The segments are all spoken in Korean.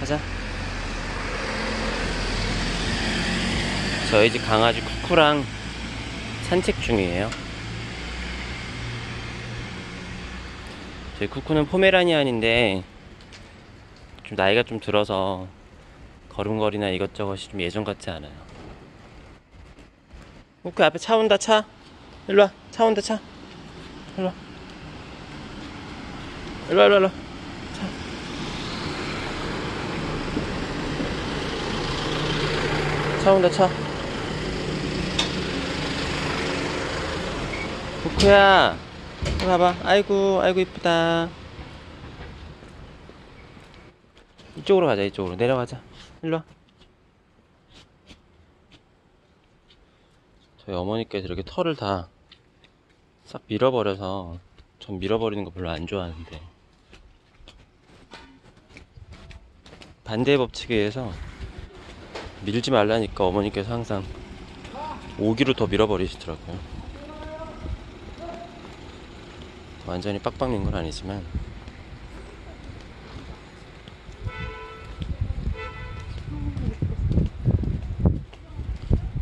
가자. 저희 집 강아지 쿠쿠랑 산책 중이에요. 저희 쿠쿠는 포메라니안인데 좀 나이가 좀 들어서 걸음걸이나 이것저것이 좀 예전 같지 않아요. 쿠쿠 앞에 차 온다 차. 일로 와. 차 온다 차. 일로 와. 일로 와 일로 와. 일로 와. 차 온다 차. 이리 봐봐. 아이고 아이고 이쁘다. 이쪽으로 가자 이쪽으로. 내려가자. 일로와. 저희 어머니께서 이렇게 털을 다 싹 밀어버려서 전 밀어버리는 거 별로 안 좋아하는데. 반대의 법칙에 의해서 밀지 말라니까 어머니께서 항상 오기로 더 밀어버리시더라고요. 완전히 빡빡 민 건 아니지만.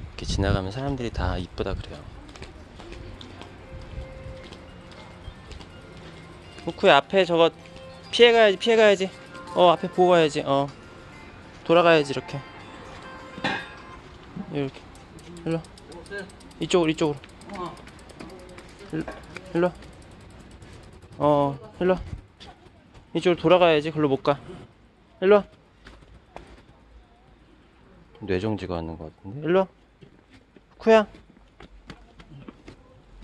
이렇게 지나가면 사람들이 다 이쁘다 그래요. 후쿠야 앞에 저거 피해가야지 피해가야지. 어 앞에 보고 가야지. 어. 돌아가야지 이렇게 이렇게. 일로 이쪽으로 이쪽으로. 일로 일로 어 일로 이쪽으로 돌아가야지 글로 못가. 일로 뇌정지가 왔는 것 같은데? 일로 쿠야.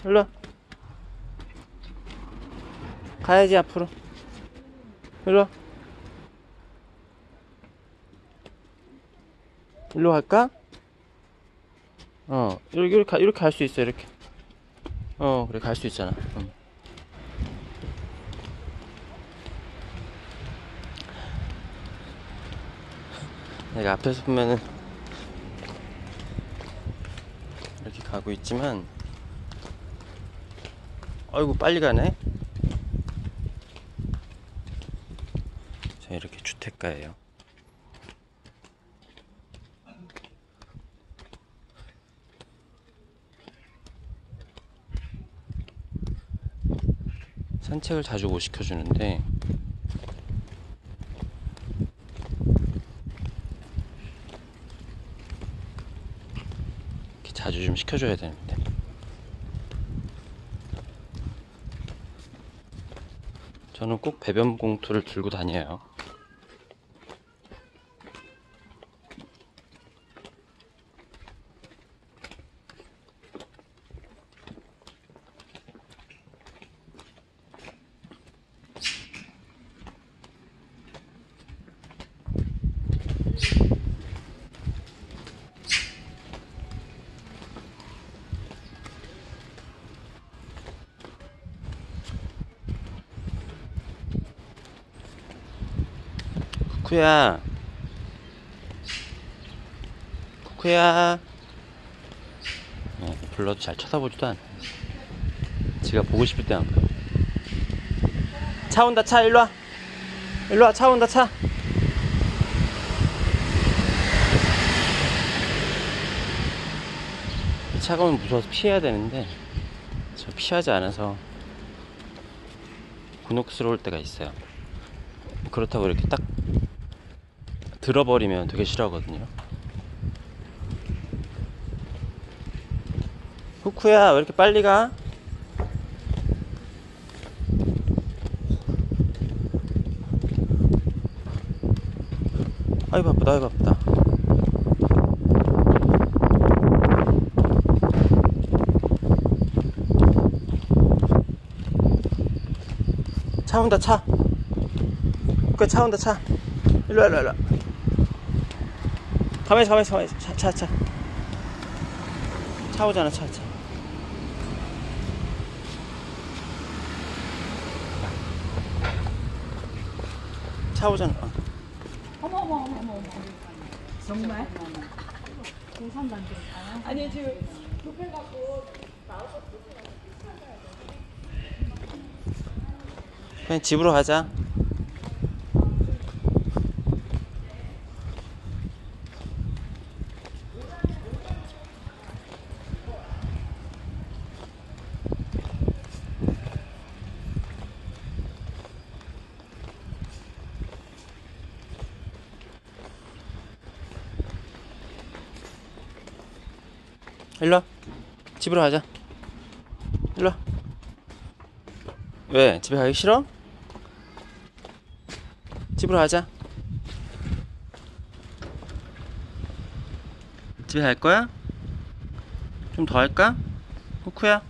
일로 가야지 앞으로. 일로 일로 갈까? 어. 이렇게 이렇게 이렇게 갈 수 있어 이렇게. 어 그래 갈 수 있잖아. 응. 내가 앞에서 보면은 이렇게 가고 있지만 아이고 빨리 가네. 자 이렇게 주택가예요 산책을 자주 못 시켜주는데 이렇게 자주 좀 시켜줘야 되는데 저는 꼭 배변 봉투를 들고 다녀요. 쿠쿠야. 쿠쿠야. 어, 불러도 잘 쳐다보지도 않아 지가 보고 싶을 때만 봐요 차 온다 차. 일로와. 일로와 차 온다 차. 이 차가 오면 무서워서 피해야 되는데 저 피하지 않아서 곤혹스러울 때가 있어요. 그렇다고 이렇게 딱 들어버리면 되게 싫어하거든요. 후쿠야, 왜 이렇게 빨리 가? 아이 바쁘다, 아이 바쁘다. 차 온다, 차. 후쿠야, 차 온다, 차. 일로 와, 일로 와, 일로 와. 가만히 있어, 가만히 있어, 가만히 있어. 차, 차, 차. 차 오잖아, 차, 차. 차 오잖아. 어. 어머 어머 어머 어머. 정말? 공산당 아니 지금 그냥 집으로 가자. 일로 와. 집으로 가자. 일로 와. 왜? 집에 가기 싫어? 집으로 가자. 집에 갈 거야? 좀 더 할까? 쿠쿠야?